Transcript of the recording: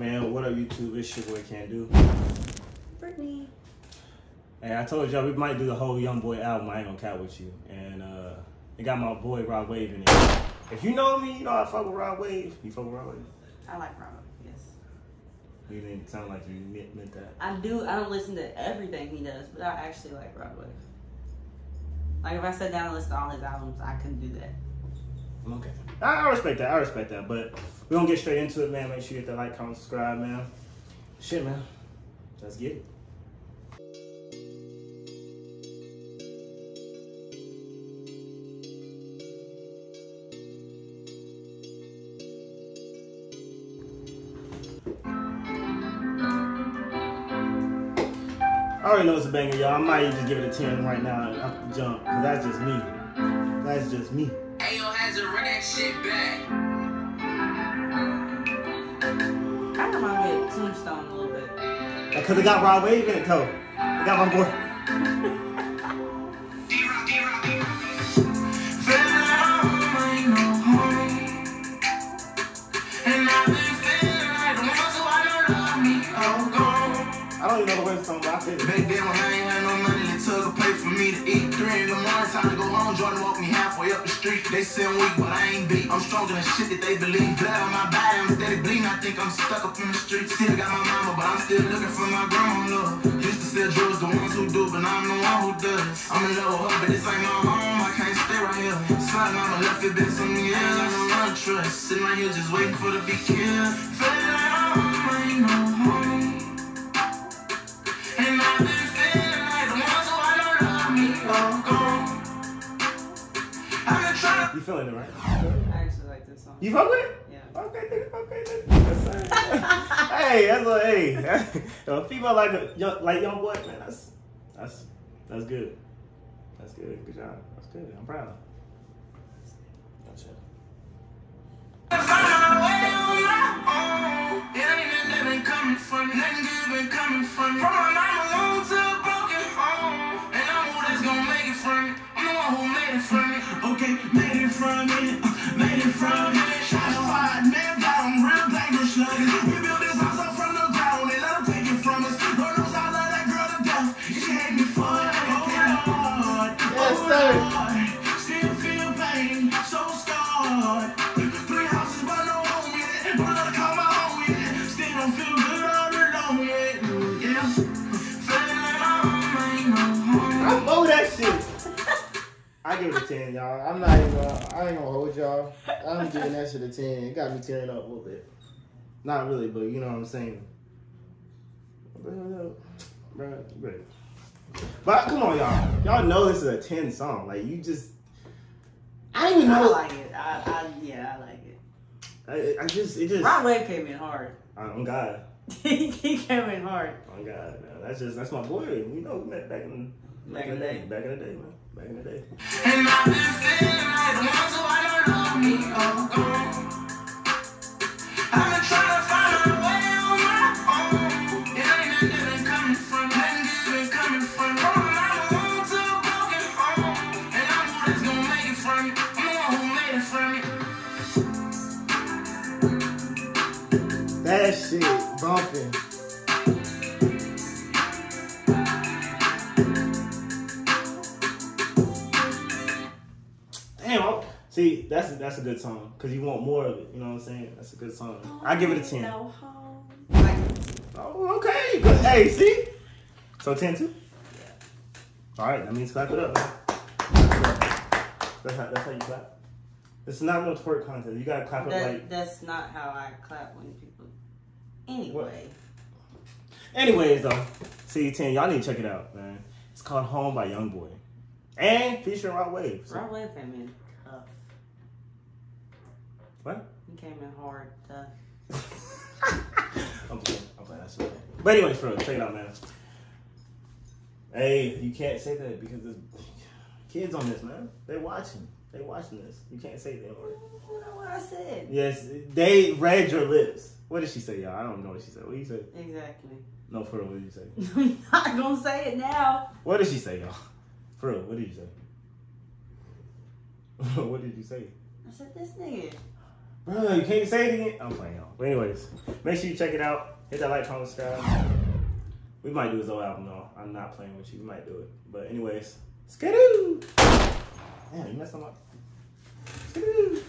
Man, what up, YouTube? It's your boy Can Do. Brittany. Hey, I told y'all we might do the whole Youngboy album. I ain't gonna count with you. And uh, it got my boy Rod Wave in it. If you know me, you know I fuck with Rod Wave. You fuck with Rod Wave? I like Rod Wave. Yes. You didn't sound like you meant, that. I do. I don't listen to everything he does, but I actually like Rod Wave. Like if I sat down and listened to all his albums, I couldn't do that. Okay. I, I respect that. I respect that. But we're gonna get straight into it, man. Make sure you hit that like, comment, subscribe, man. Shit, man. Let's get it. I already know it's a banger, y'all. I might even just give it a 10 right now off the jump, because that's just me. That's just me. Ayo has to run that shit back. Kind of remind me of Tombstone a little bit. Because it got Rod Wave in it, though. It got my boy. I don't even know the words to the song, but I feel it. Back then when I ain't had no money, they took a pay for me to eat. Three in the morning, time to home. Jordan walked me halfway up the street. They say I'm weak, but I ain't beat. I'm stronger than shit that they believe. Blood on my body, I'm steady bleeding. I think I'm stuck up in the street. Still got my mama, but I'm still looking for my grandma. Love. Used to sell drugs, the ones who do, but now I'm the one who does. I'm in love with her, but this ain't my home. I can't stay right here. Slide mama left it been some years. I don't run trust. Sitting right here just waiting for to be killed. Feeling like home ain't no home. And I've been feeling like the ones who I know love me are gone. I've been trying You feeling it, right? I actually like this song. You fuck with it? Yeah. Okay, nigga, okay, nigga. Yes, hey, that's what, hey. a female like a young, like young boy, man, that's, that's, that's good. That's good. Good job. That's good. I'm proud. I give it a 10, y'all. I'm not even gonna, I ain't gonna hold y'all. I'm giving that shit a 10. It got me tearing up a little bit. Not really, but you know what I'm saying. But come on, y'all. Y'all know this is a 10 song. Like, you just. I don't even I know. like it. I, I yeah, I like it. I, I just, it just. Rod Wave came in hard. On God. he came in hard. On God, man. That's just, that's my boy. We know we met back in, Back in the day. Back in the day, man. Back in the day. And I've been feeling like the ones who I know love me are gone. I've been trying to find my way on my own. It ain't nothing been coming from me. Nothing been coming from. From my home to a broken home. And I'm who that's gonna make it from me. I'm the one who made it from me. That shit bumping. Damn. I- See, that's that's a good song because you want more of it. You know what I'm saying? That's a good song. I give it a ten. No. Like, Oh, okay. Good. Hey, see? So ten too. All right, that means clap it up. That's how that's how you clap. It's not no twerk contest. You gotta clap it like. that's not how I clap when people. Anyway, Anyways, though, C10, y'all need to check it out, man. It's called Home by Youngboy. And featuring Rod Wave. So- Rod Wave came in tough. What? He came in hard, tough. I'm playing. I'm playing. That's okay. But anyways, bro, check it out, man. Hey, you can't say that because there's kids on this, man. They're watching. They're watching this. You can't say that word. You know what I said? Yes, they read your lips. What did she say, y'all? I don't know what she said. What did you say? Exactly. No, for real, what did you say? I'm not gonna say it now. What did she say, y'all? For real, what did you say? what did you say? I said this nigga. Bro, you can't say it again. I'm playing y'all. But anyways, make sure you check it out. Hit that like, comment, subscribe. We might do his whole album though. I'm not playing with you. We might do it. But anyways, skidoo. Damn, you messed him up. Skidoo.